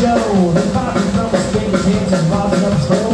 show. The popping from his hands, and bobbing up his